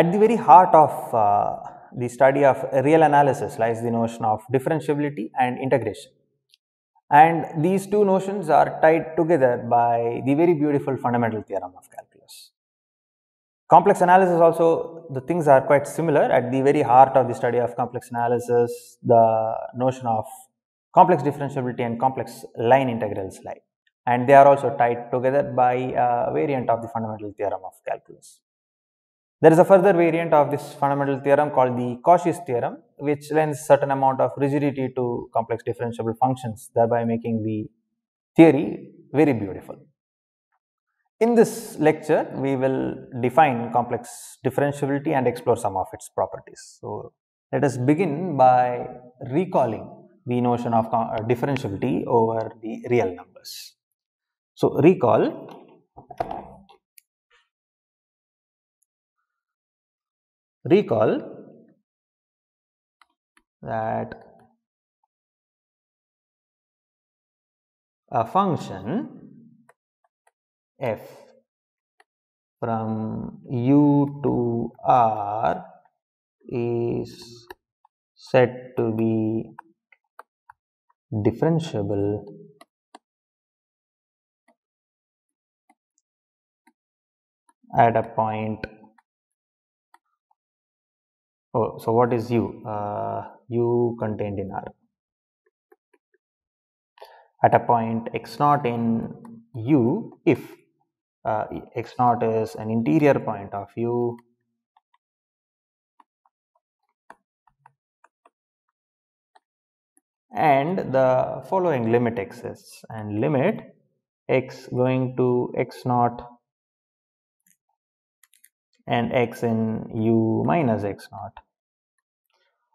At the very heart of uh, the study of real analysis lies the notion of differentiability and integration. And these two notions are tied together by the very beautiful fundamental theorem of calculus. Complex analysis also, the things are quite similar. At the very heart of the study of complex analysis, the notion of complex differentiability and complex line integrals lie. And they are also tied together by a variant of the fundamental theorem of calculus. There is a further variant of this fundamental theorem called the Cauchy's theorem, which lends certain amount of rigidity to complex differentiable functions, thereby making the theory very beautiful. In this lecture, we will define complex differentiability and explore some of its properties. So, let us begin by recalling the notion of uh, differentiability over the real numbers. So, recall recall that a function f from u to r is said to be differentiable at a point Oh, so what is u? Uh, u contained in R. At a point x naught in u, if uh, x naught is an interior point of u, and the following limit exists and limit x going to x naught and x in u minus x naught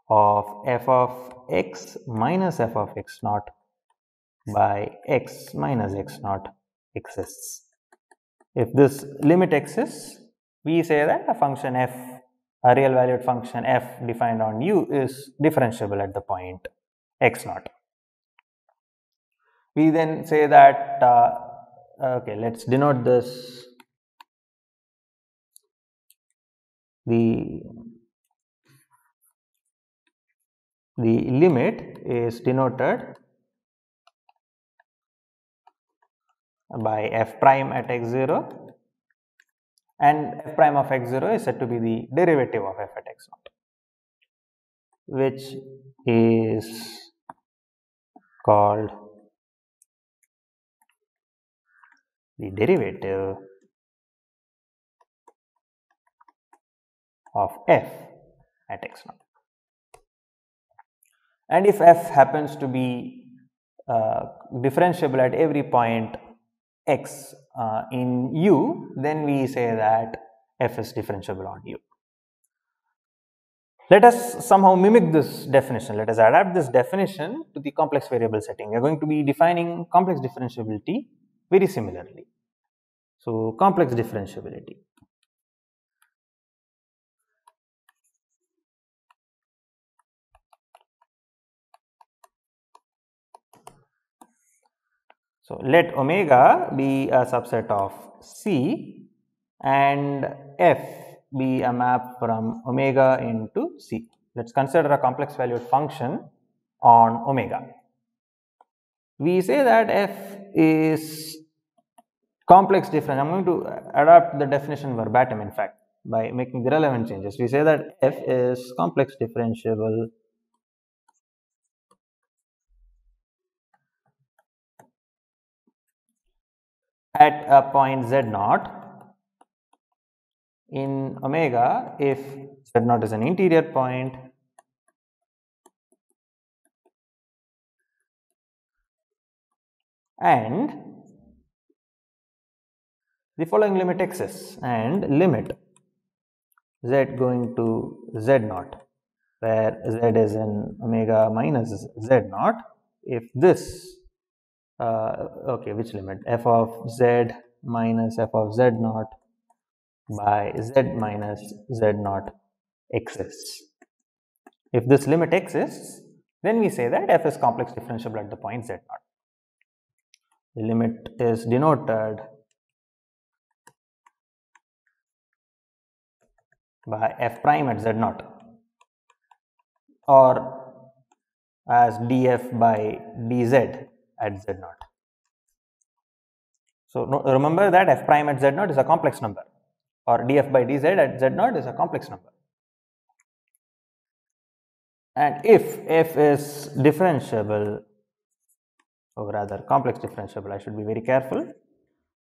of f of x minus f of x naught by x minus x naught exists. If this limit exists, we say that a function f, a real valued function f defined on u is differentiable at the point x naught. We then say that, uh, okay, let's denote this the the limit is denoted by f prime at x0 and f prime of x0 is said to be the derivative of f at x0 which is called the derivative of f at x naught. And if f happens to be uh, differentiable at every point x uh, in u, then we say that f is differentiable on u. Let us somehow mimic this definition. Let us adapt this definition to the complex variable setting. We are going to be defining complex differentiability very similarly. So, complex differentiability. So, let omega be a subset of C and F be a map from omega into C. Let us consider a complex valued function on omega. We say that F is complex difference. I am going to adapt the definition verbatim in fact by making the relevant changes. We say that F is complex differentiable at a point z naught in omega if z naught is an interior point. And the following limit exists and limit z going to z naught where z is in omega minus z naught if this Uh, okay which limit f of z minus f of z naught by z minus z naught exists. If this limit exists then we say that f is complex differentiable at the point z naught. The limit is denoted by f prime at z naught or as df by dz at z naught. So, no, remember that f prime at z naught is a complex number or df by dz at z naught is a complex number. And if f is differentiable or rather complex differentiable, I should be very careful.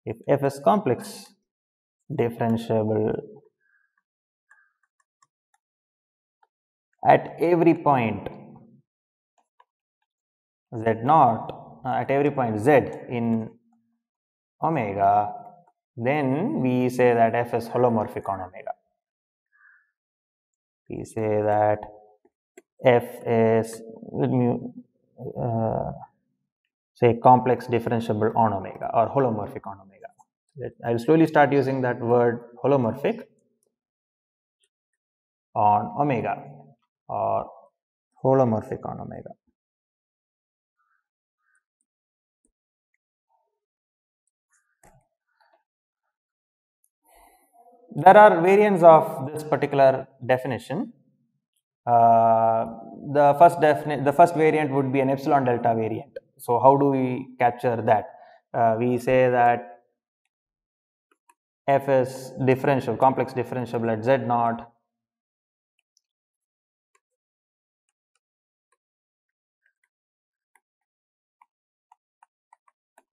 If f is complex differentiable at every point z naught at every point z in omega then we say that f is holomorphic on omega we say that f is let me uh, say complex differentiable on omega or holomorphic on omega I will slowly start using that word holomorphic on omega or holomorphic on omega. There are variants of this particular definition. Uh, the first the first variant would be an epsilon delta variant. So, how do we capture that? Uh, we say that f is differential, complex differentiable at z naught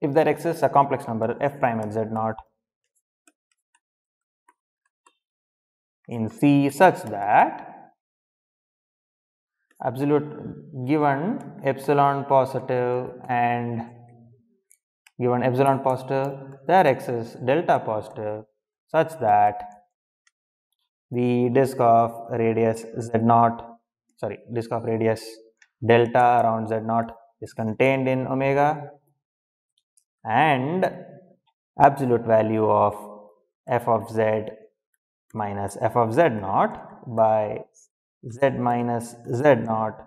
if there exists a complex number f prime at z naught in C such that absolute given epsilon positive and given epsilon positive there exists delta positive such that the disk of radius z naught sorry disk of radius delta around z naught is contained in omega and absolute value of f of z minus f of z naught by z minus z naught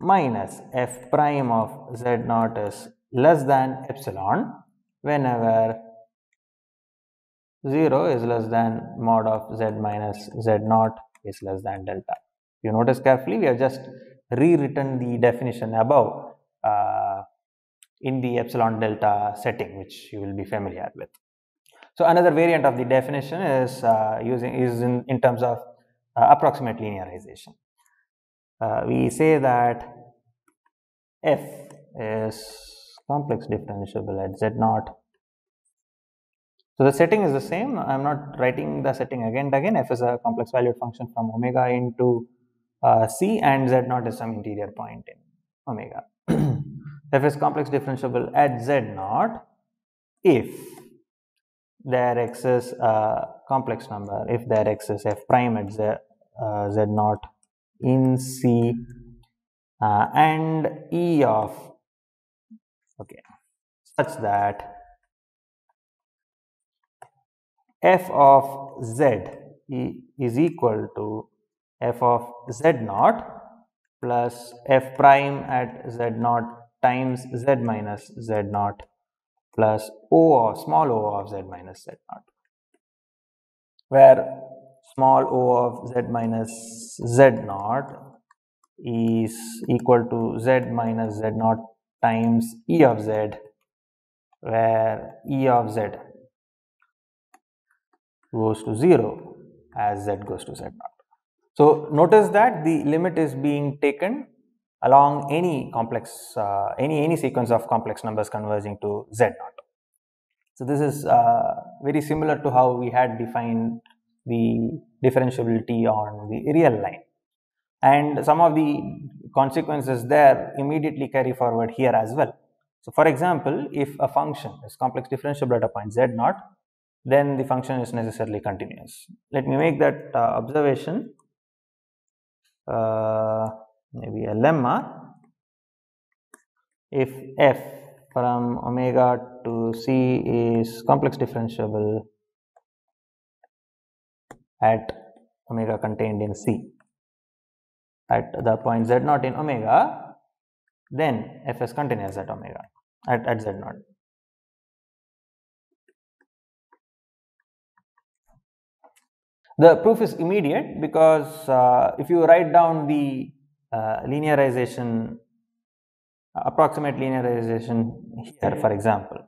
minus f prime of z naught is less than epsilon whenever 0 is less than mod of z minus z naught is less than delta. You notice carefully, we have just rewritten the definition above uh, in the epsilon delta setting which you will be familiar with. So, another variant of the definition is uh, using is in, in terms of uh, approximate linearization. Uh, we say that f is complex differentiable at z naught. So, the setting is the same I am not writing the setting again and again f is a complex valued function from omega into uh, c and z naught is some interior point in omega. f is complex differentiable at z naught if there is a complex number. If there is f prime at z, uh, z naught in C uh, and E of okay such that f of z is equal to f of z naught plus f prime at z naught times z minus z naught plus o of small o of z minus z naught where small o of z minus z naught is equal to z minus z naught times e of z where e of z goes to 0 as z goes to z naught. So, notice that the limit is being taken along any complex, uh, any, any sequence of complex numbers converging to Z naught. So this is uh, very similar to how we had defined the differentiability on the real line. And some of the consequences there immediately carry forward here as well. So for example, if a function is complex differentiable at a point z naught, then the function is necessarily continuous. Let me make that uh, observation. Uh, maybe a lemma if f from omega to c is complex differentiable at omega contained in c at the point z naught in omega then f is continuous at omega at, at z naught. The proof is immediate because uh, if you write down the Uh, linearization, approximate linearization here for example,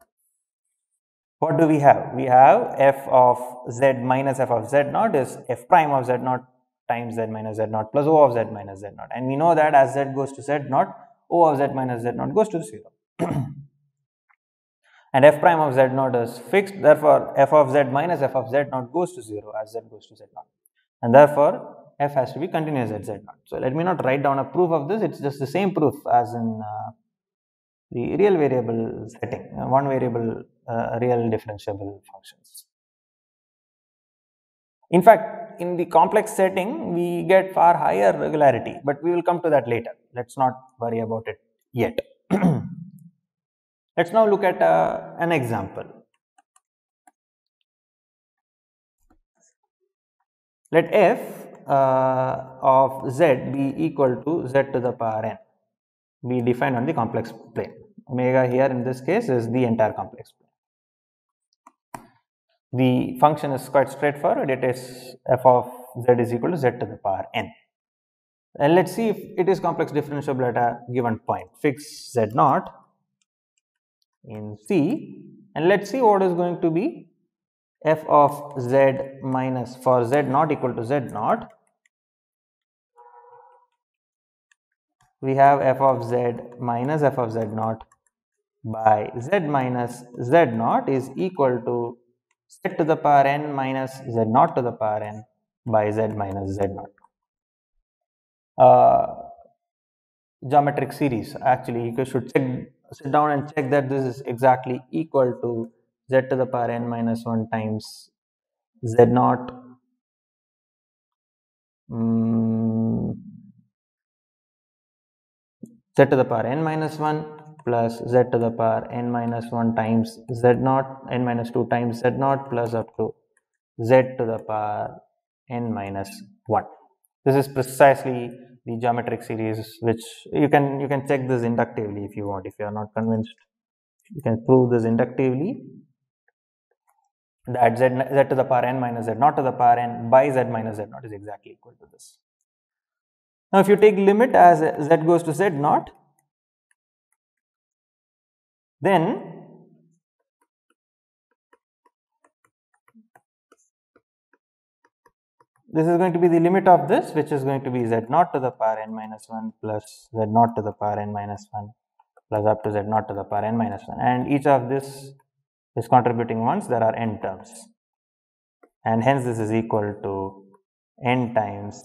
what do we have? We have f of z minus f of z naught is f prime of z naught times z minus z naught plus o of z minus z naught and we know that as z goes to z naught, o of z minus z naught goes to 0. and f prime of z naught is fixed therefore f of z minus f of z naught goes to 0 as z goes to z naught and therefore f has to be continuous at z naught. So, let me not write down a proof of this it is just the same proof as in uh, the real variable setting uh, one variable uh, real differentiable functions. In fact, in the complex setting we get far higher regularity, but we will come to that later. Let us not worry about it yet. Let us now look at uh, an example. Let f uh, of z be equal to z to the power n be defined on the complex plane. Omega here in this case is the entire complex plane. The function is quite straightforward, it is f of z is equal to z to the power n. And let us see if it is complex differentiable at a given point. Fix z naught in C and let us see what is going to be f of z minus for z not equal to z naught. We have f of z minus f of z naught by z minus z naught is equal to z to the power n minus z naught to the power n by z minus z naught. Uh, geometric series actually you should check, sit down and check that this is exactly equal to z to the power n minus 1 times z naught um, z to the power n minus 1 plus z to the power n minus 1 times z naught n minus 2 times z naught plus up to z to the power n minus 1. This is precisely the geometric series which you can you can check this inductively if you want if you are not convinced you can prove this inductively that z, z to the power n minus z naught to the power n by z minus z naught is exactly equal to this. Now, if you take limit as z goes to z naught, then this is going to be the limit of this which is going to be z naught to the power n minus 1 plus z naught to the power n minus 1 plus up to z naught to the power n minus 1 and each of this is contributing once there are n terms. And hence this is equal to n times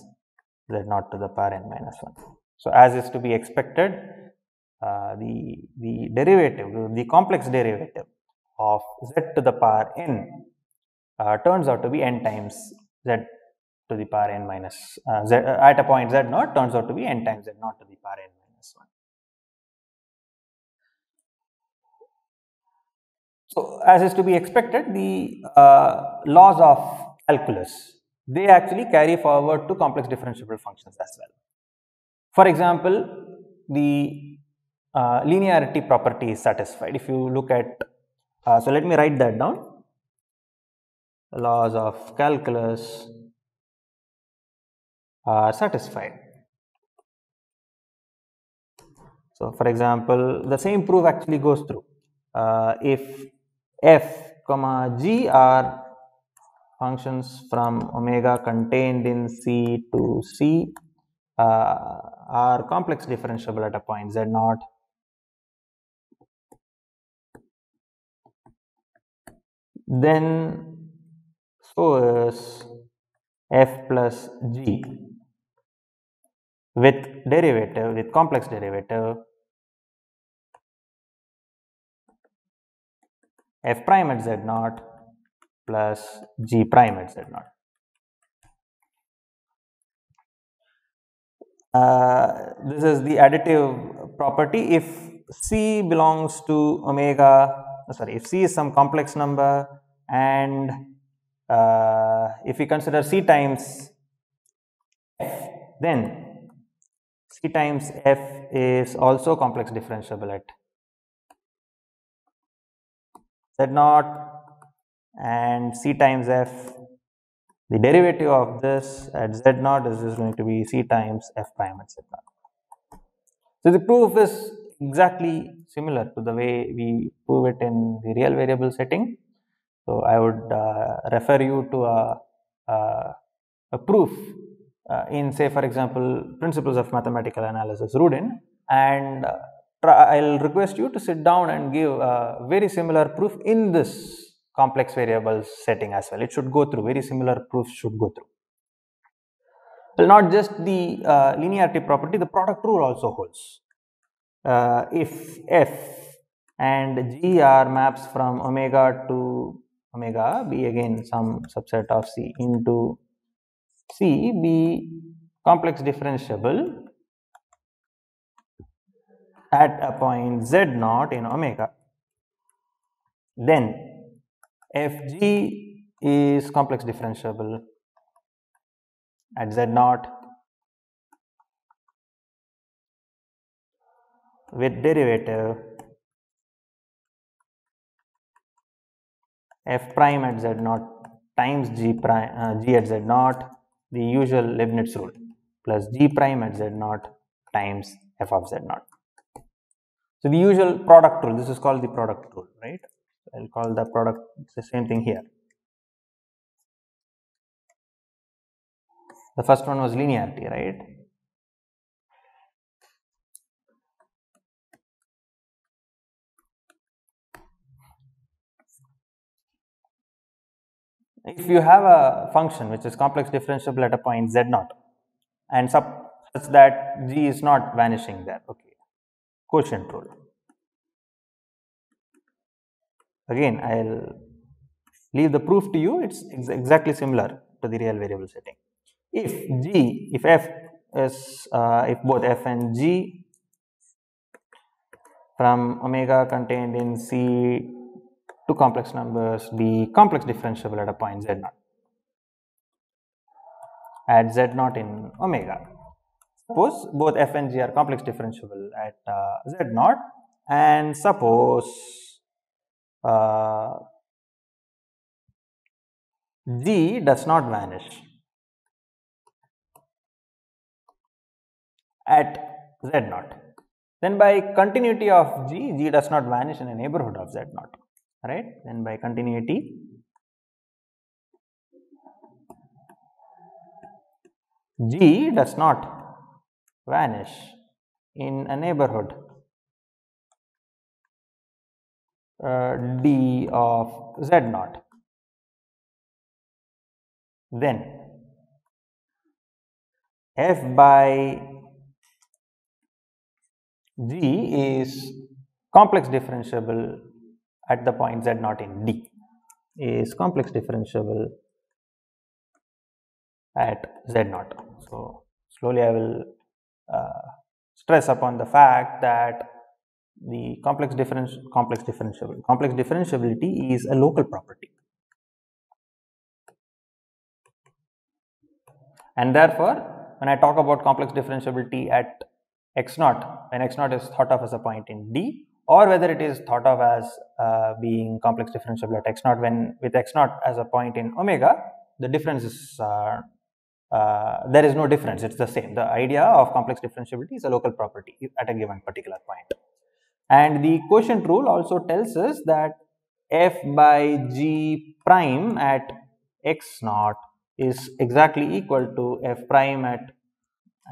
z naught to the power n minus 1. So, as is to be expected uh, the, the derivative the complex derivative of z to the power n uh, turns out to be n times z to the power n minus uh, z uh, at a point z naught turns out to be n times z naught to the power n minus 1. So, as is to be expected the uh, laws of calculus they actually carry forward to complex differentiable functions as well. For example, the uh, linearity property is satisfied if you look at uh, so let me write that down laws of calculus are satisfied. So, for example, the same proof actually goes through. Uh, if f comma g are functions from omega contained in C to C uh, are complex differentiable at a point z naught. Then so is f plus g with derivative with complex derivative. F prime at z naught plus g prime at z naught. Uh, this is the additive property if c belongs to omega sorry if c is some complex number and uh, if we consider c times f then C times F is also complex differentiable at Z naught and C times F the derivative of this at z naught is just going to be c times f prime at z naught. So, the proof is exactly similar to the way we prove it in the real variable setting. So, I would uh, refer you to a, a, a proof uh, in say for example, principles of mathematical analysis Rudin and uh, I'll request you to sit down and give a very similar proof in this complex variables setting as well. It should go through very similar proofs should go through. Well, not just the uh, linearity property, the product rule also holds. Uh, if f and g are maps from omega to omega be again some subset of c into c be complex differentiable at a point z naught in omega, then fg is complex differentiable at z naught with derivative f prime at z naught times g prime uh, g at z naught the usual Leibniz rule plus g prime at z naught times f of z naught. So, the usual product rule, this is called the product rule, right? I will call the product, it's the same thing here. The first one was linearity, right? If you have a function which is complex differentiable at a point z naught and such that g is not vanishing there, okay quotient rule. Again, I will leave the proof to you, it is ex exactly similar to the real variable setting. If g, if f is, uh, if both f and g from omega contained in C two complex numbers be complex differentiable at a point z naught. At z naught in omega. Suppose both f and g are complex differentiable at uh, z naught. And suppose uh, g does not vanish. At z naught. Then by continuity of g, g does not vanish in a neighborhood of z naught right? Then by continuity g does not vanish in a neighborhood d of z naught then f by g is complex differentiable at the point z naught in d is complex differentiable at z naught. So, slowly I will uh, stress upon the fact that the complex difference complex differentiable complex differentiability is a local property and therefore when i talk about complex differentiability at x naught when x naught is thought of as a point in d or whether it is thought of as uh, being complex differentiable at x naught when with x naught as a point in omega the difference is uh, uh, there is no difference, it is the same. The idea of complex differentiability is a local property at a given particular point. And the quotient rule also tells us that f by g prime at x naught is exactly equal to f prime at,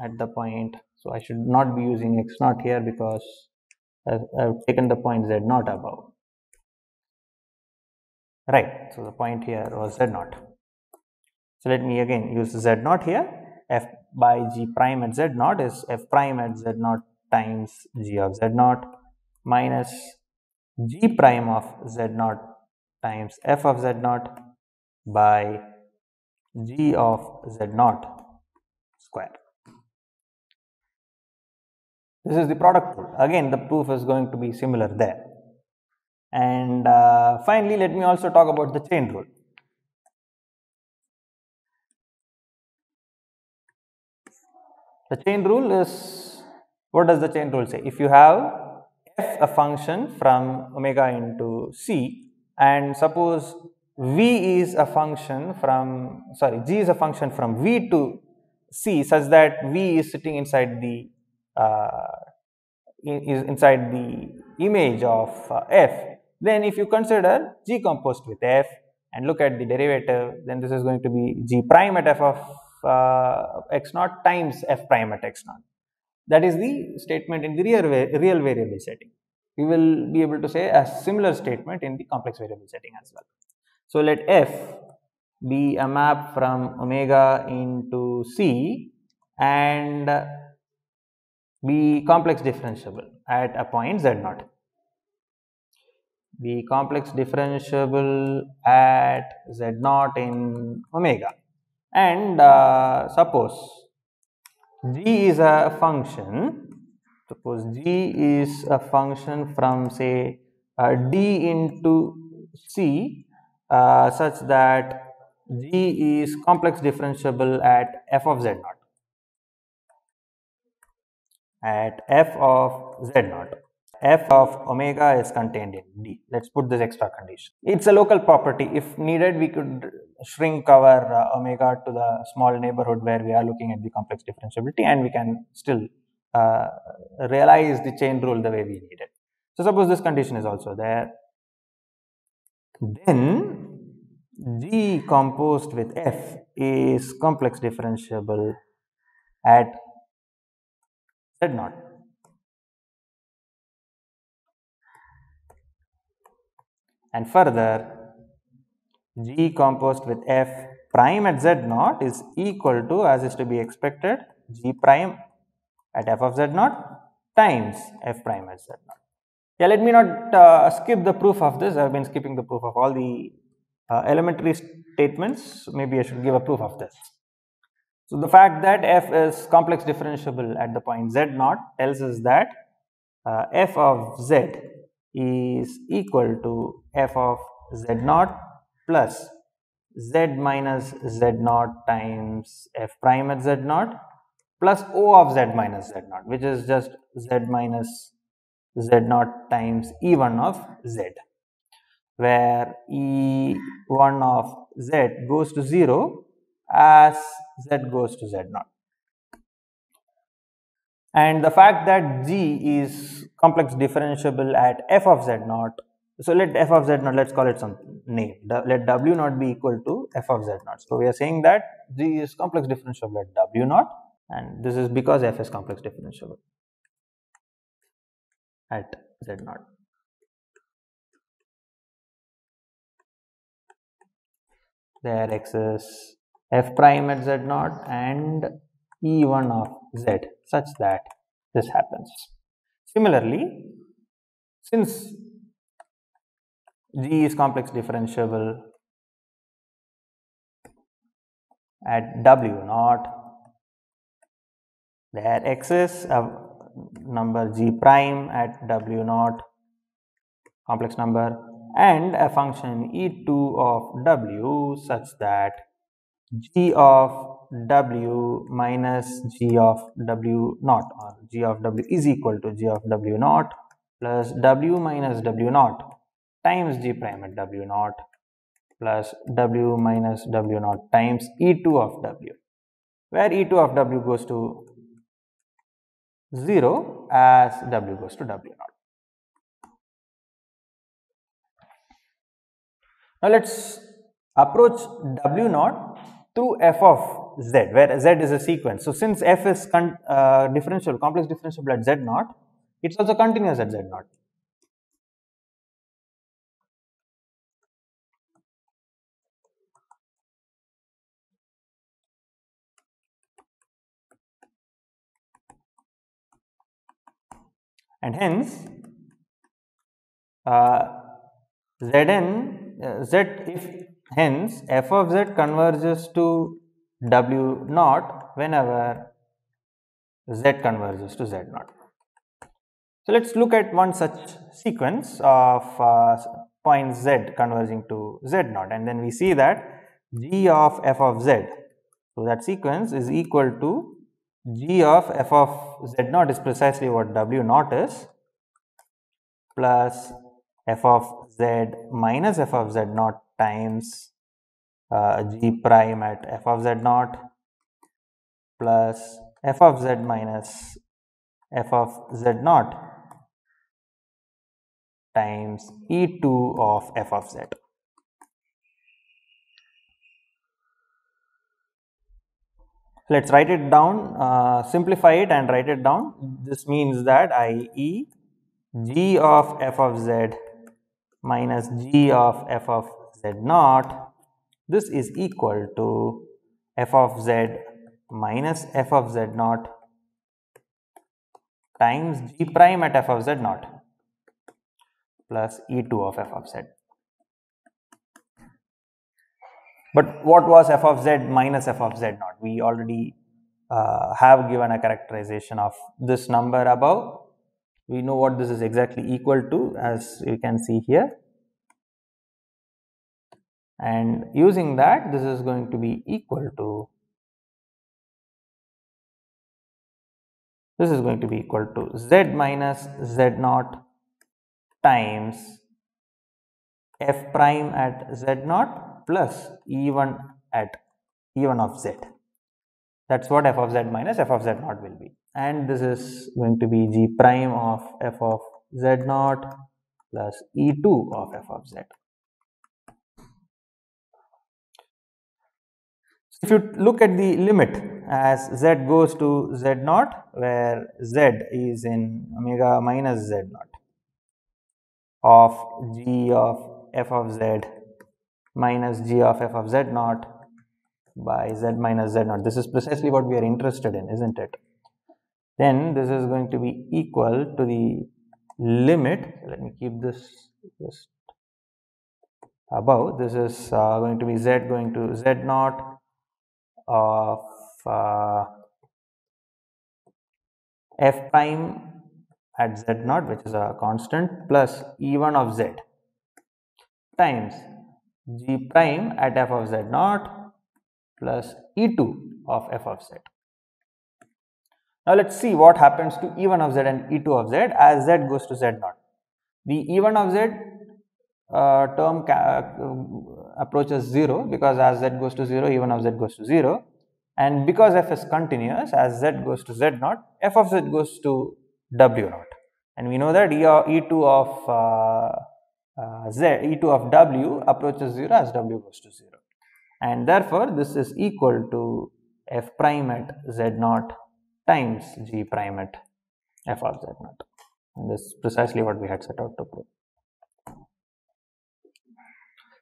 at the point. So, I should not be using x naught here because I have taken the point z naught above. Right. So, the point here was z naught. So, let me again use z naught here f by g prime at z naught is f prime at z naught times g of z naught minus g prime of z naught times f of z naught by g of z naught square. This is the product rule. Again, the proof is going to be similar there. And uh, finally, let me also talk about the chain rule. The chain rule is, what does the chain rule say? If you have f a function from omega into c and suppose v is a function from sorry g is a function from v to c such that v is sitting inside the uh, is inside the image of uh, f. Then if you consider g composed with f and look at the derivative then this is going to be g prime at f of uh, x naught times f prime at x naught that is the statement in the real, real variable setting. We will be able to say a similar statement in the complex variable setting as well. So let f be a map from omega into c and be complex differentiable at a point z naught. Be complex differentiable at z naught in omega. And uh, suppose g is a function. Suppose g is a function from say uh, d into c uh, such that g is complex differentiable at f of z naught. At f of z naught. F of omega is contained in d. Let's put this extra condition. It's a local property. If needed we could shrink our uh, omega to the small neighborhood where we are looking at the complex differentiability and we can still uh, realize the chain rule the way we need it so suppose this condition is also there then G composed with F is complex differentiable at Z naught. And further, G composed with F prime at Z naught is equal to as is to be expected G prime at F of Z naught times F prime at Z naught. Yeah, let me not uh, skip the proof of this. I have been skipping the proof of all the uh, elementary statements, maybe I should give a proof of this. So, the fact that f is complex differentiable at the point z naught tells us that uh, f of z is equal to f of z naught plus z minus z naught times f prime at z naught plus o of z minus z naught which is just z minus z naught times e1 of z where E1 of z goes to 0 as z goes to z naught. And the fact that g is complex differentiable at f of z naught, so let f of z naught, let's call it some name, let w naught be equal to f of z naught. So we are saying that g is complex differentiable at w naught and this is because f is complex differentiable at z naught. there exists f prime at z naught and e1 of z such that this happens. Similarly, since g is complex differentiable at w naught, there exists a uh, number g prime at w naught complex number and a function e2 of w such that g of w minus g of w naught or g of w is equal to g of w naught plus w minus w naught times g prime at w naught plus w minus w naught times e2 of w where e2 of w goes to 0 as w goes to w naught. Now let's approach W naught through f of z where z is a sequence. So since f is uh, differential, complex differentiable at z naught, it's also continuous at z naught. And hence, uh, Zn uh, z if hence f of z converges to w naught whenever z converges to z naught. So, let us look at one such sequence of uh, points z converging to z naught and then we see that g of f of z. So, that sequence is equal to g of f of z naught is precisely what w naught is plus f of z minus f of z naught times uh, g prime at f of z naught plus f of z minus f of z naught times e2 of f of z. Let's write it down, uh, simplify it and write it down. This means that I E g of f of z minus g of f of z naught, this is equal to f of z minus f of z naught times g prime at f of z naught plus e2 of f of z. But what was f of z minus f of z naught? We already uh, have given a characterization of this number above. We know what this is exactly equal to as you can see here. And using that, this is going to be equal to this is going to be equal to z minus z naught times f prime at z naught plus E1 at E1 of z. That is what f of z minus f of z naught will be. And this is going to be g prime of f of z naught plus E2 of f of z. If you look at the limit as z goes to z naught where z is in omega minus z naught of g of f of z minus g of f of z naught by z minus z naught. This is precisely what we are interested in, isn't it? Then this is going to be equal to the limit. Let me keep this just above. This is uh, going to be z going to z naught of uh, f prime at z naught, which is a constant, plus e1 of z times g prime at f of z naught plus e2 of f of z. Now let us see what happens to e1 of z and e2 of z as z goes to z naught. The e1 of z uh, term uh, approaches 0 because as z goes to 0 e1 of z goes to 0 and because f is continuous as z goes to z naught f of z goes to w naught and we know that e, e2 of uh, uh, z e2 of w approaches 0 as w goes to 0 and therefore this is equal to f prime at z naught times g prime at f of z naught and this is precisely what we had set out to prove.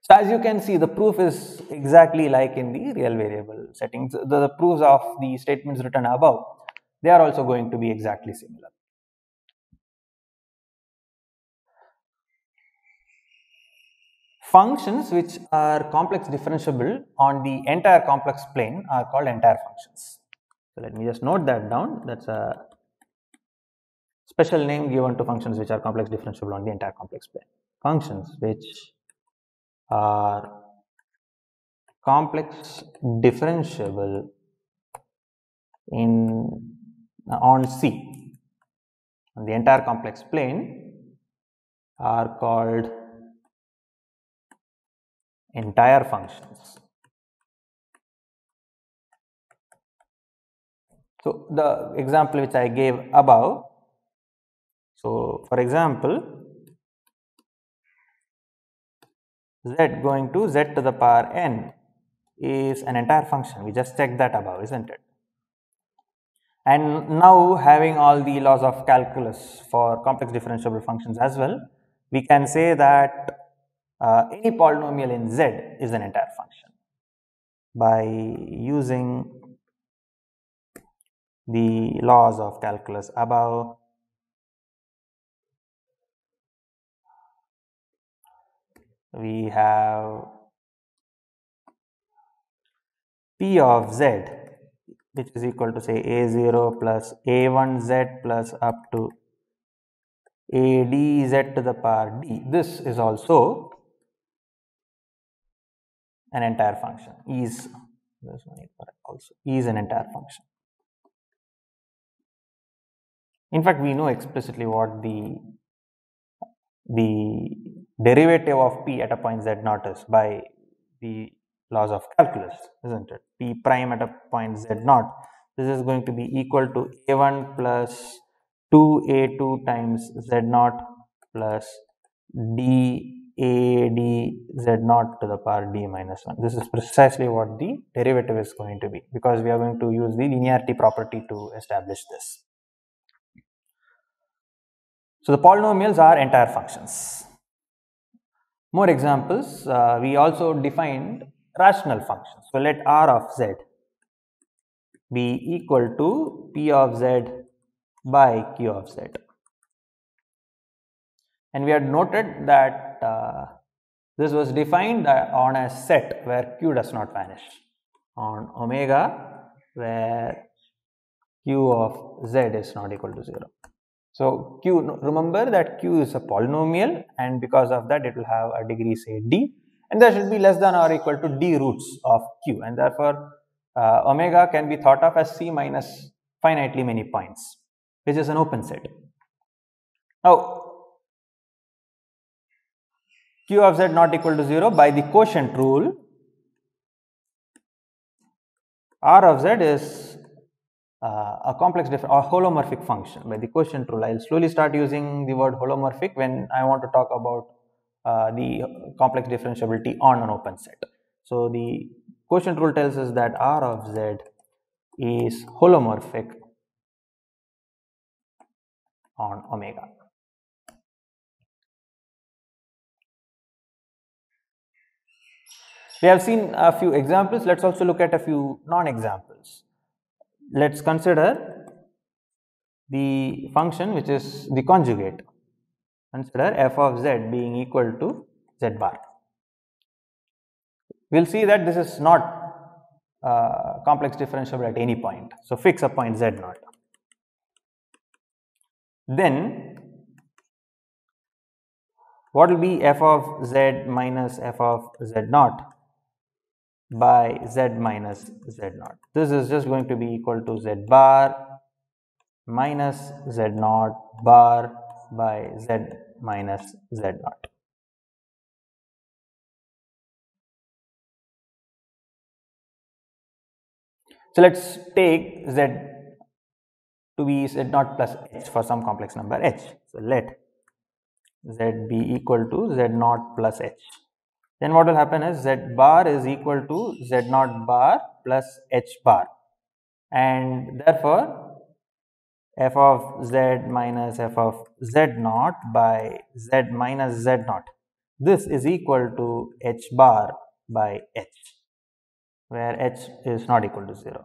So as you can see the proof is exactly like in the real variable settings the, the proofs of the statements written above they are also going to be exactly similar. Functions which are complex differentiable on the entire complex plane are called entire functions. So, let me just note that down that is a special name given to functions which are complex differentiable on the entire complex plane. Functions which are complex differentiable in on C on the entire complex plane are called entire functions. So, the example which I gave above, so for example, z going to z to the power n is an entire function, we just checked that above, isn't it? And now having all the laws of calculus for complex differentiable functions as well, we can say that uh, any polynomial in Z is an entire function by using the laws of calculus above we have p of z which is equal to say a0 plus a1z plus up to a d z to the power d. This is also an entire function is this one also is an entire function. In fact, we know explicitly what the the derivative of p at a point z naught is by the laws of calculus, isn't it? p prime at a point z naught, this is going to be equal to a1 plus 2a2 times z naught plus d a d z naught to the power d minus 1. This is precisely what the derivative is going to be because we are going to use the linearity property to establish this. So, the polynomials are entire functions. More examples, uh, we also defined rational functions. So, let r of z be equal to p of z by q of z. And we had noted that uh, this was defined uh, on a set where q does not vanish, on omega where q of z is not equal to 0. So, q remember that q is a polynomial and because of that it will have a degree say d and there should be less than or equal to d roots of q and therefore uh, omega can be thought of as c minus finitely many points which is an open set. Now, q of z not equal to 0 by the quotient rule r of z is uh, a complex or holomorphic function by the quotient rule. I will slowly start using the word holomorphic when I want to talk about uh, the complex differentiability on an open set. So, the quotient rule tells us that R of Z is holomorphic on omega. We have seen a few examples, let us also look at a few non-examples. Let us consider the function which is the conjugate. Consider f of z being equal to z bar. We will see that this is not uh, complex differentiable at any point. So, fix a point z naught. Then what will be f of z minus f of z naught by z minus z naught. This is just going to be equal to z bar minus z naught bar by z minus z naught. So, let us take z to be z naught plus h for some complex number h. So, let z be equal to z naught plus h then what will happen is z bar is equal to z naught bar plus h bar. And therefore f of z minus f of z naught by z minus z naught. This is equal to h bar by h where h is not equal to 0.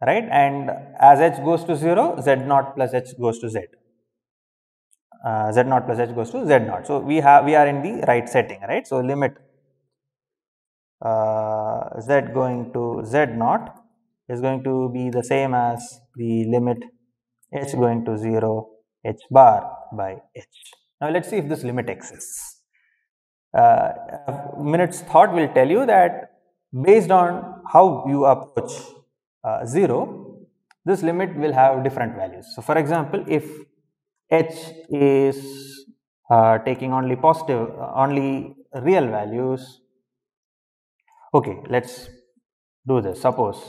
right? And as h goes to 0 z naught plus h goes to z uh, z naught plus h goes to z naught. So, we have we are in the right setting right. So, limit uh, z going to z naught is going to be the same as the limit h going to 0 h bar by h. Now, let us see if this limit exists. Uh, minute's thought will tell you that based on how you approach uh, 0, this limit will have different values. So, for example, if h is uh, taking only positive only real values. Okay let's do this. Suppose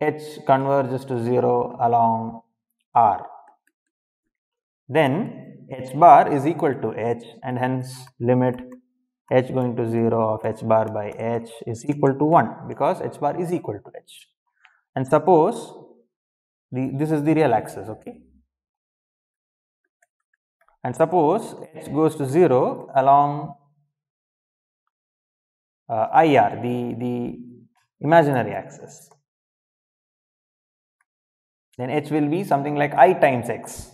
h converges to 0 along r. Then h bar is equal to h and hence limit h going to 0 of h bar by h is equal to 1 because h bar is equal to h. And suppose the, this is the real axis okay? And suppose h goes to 0 along uh, IR the, the imaginary axis. Then h will be something like i times x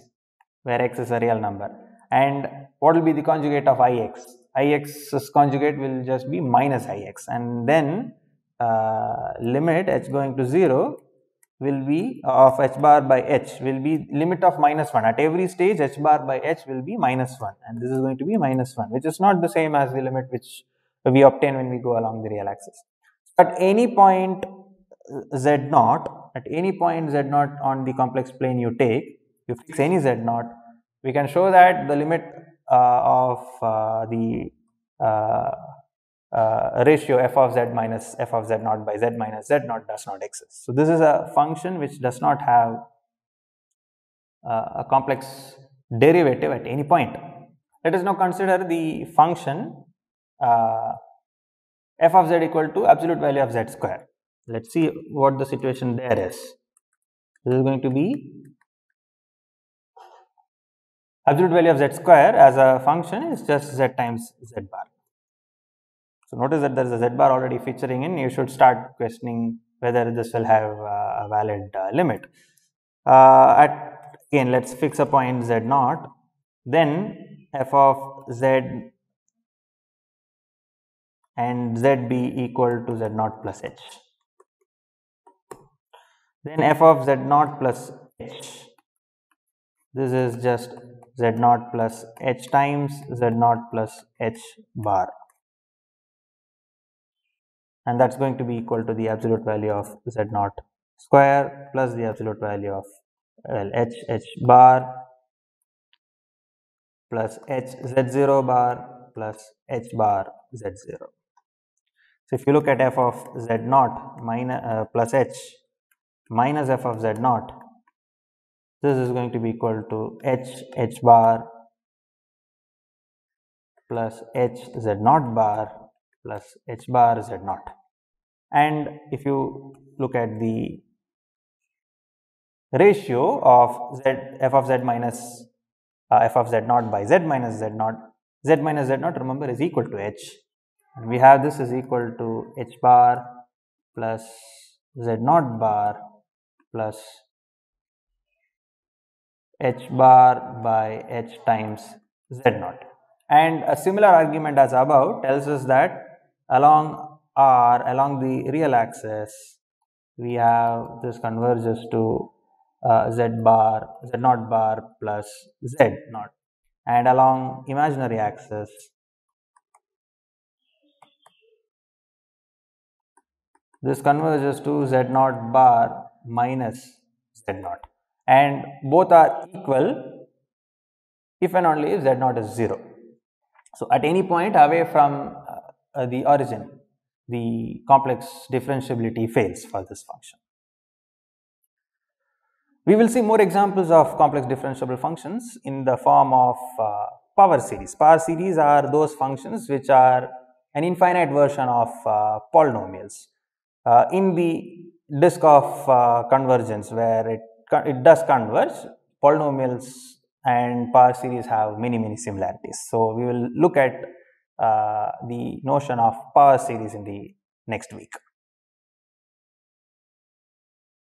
where x is a real number. And what will be the conjugate of ix ix's conjugate will just be minus ix and then uh, limit h going to 0 will be of h bar by h will be limit of minus 1 at every stage h bar by h will be minus 1 and this is going to be minus 1 which is not the same as the limit which we obtain when we go along the real axis. At any point z naught at any point z naught on the complex plane you take, you fix any z naught, we can show that the limit uh, of uh, the uh, uh, ratio f of z minus f of z naught by z minus z naught does not exist. So, this is a function which does not have uh, a complex derivative at any point. Let us now consider the function uh, f of z equal to absolute value of z square. Let us see what the situation there is. This is going to be absolute value of z square as a function is just z times z bar. So, notice that there is a z bar already featuring in, you should start questioning whether this will have uh, a valid uh, limit. Uh, at again, let us fix a point z naught, then f of z and z be equal to z naught plus h. Then f of z naught plus h, this is just z naught plus h times z naught plus h bar and that is going to be equal to the absolute value of z naught square plus the absolute value of well, h h bar plus h z0 bar plus h bar z0. So, if you look at f of z naught minus uh, plus h minus f of z naught, this is going to be equal to h h bar plus h z naught bar plus h bar z naught. And if you look at the ratio of z f of z minus uh, f of z naught by z minus z naught, z minus z naught remember is equal to h and we have this is equal to h bar plus z naught bar plus h bar by h times z naught. And a similar argument as above tells us that along r along the real axis we have this converges to uh, z bar z naught bar plus z naught and along imaginary axis this converges to z naught bar minus z naught and both are equal if and only if z naught is 0. So, at any point away from uh, the origin the complex differentiability fails for this function. We will see more examples of complex differentiable functions in the form of uh, power series. Power series are those functions which are an infinite version of uh, polynomials uh, in the disk of uh, convergence where it, it does converge polynomials and power series have many many similarities. So, we will look at Uh, the notion of power series in the next week.